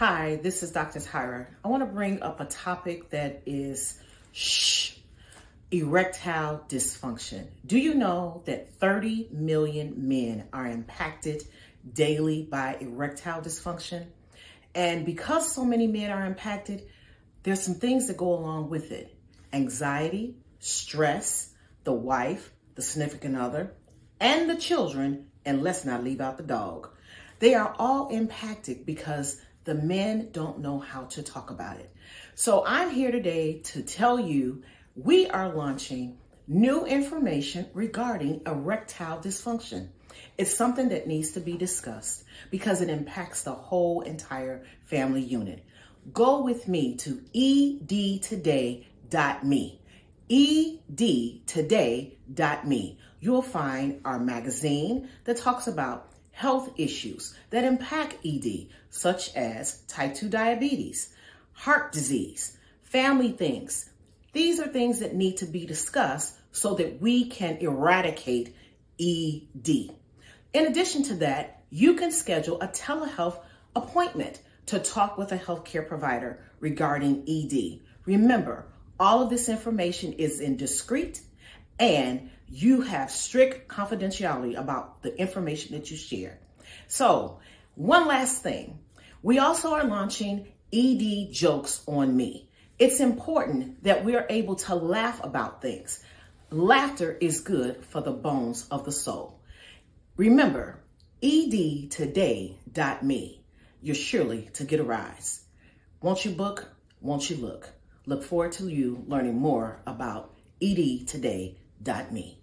Hi, this is Dr. Tyra. I want to bring up a topic that is shh, erectile dysfunction. Do you know that 30 million men are impacted daily by erectile dysfunction? And because so many men are impacted, there's some things that go along with it. Anxiety, stress, the wife, the significant other, and the children, and let's not leave out the dog. They are all impacted because the men don't know how to talk about it. So I'm here today to tell you we are launching new information regarding erectile dysfunction. It's something that needs to be discussed because it impacts the whole entire family unit. Go with me to edtoday.me. edtoday.me. You'll find our magazine that talks about health issues that impact ED, such as type 2 diabetes, heart disease, family things. These are things that need to be discussed so that we can eradicate ED. In addition to that, you can schedule a telehealth appointment to talk with a healthcare provider regarding ED. Remember, all of this information is in discreet and you have strict confidentiality about the information that you share. So one last thing, we also are launching ED Jokes on Me. It's important that we are able to laugh about things. Laughter is good for the bones of the soul. Remember, edtoday.me. You're surely to get a rise. Won't you book? Won't you look? Look forward to you learning more about edtoday.me that me.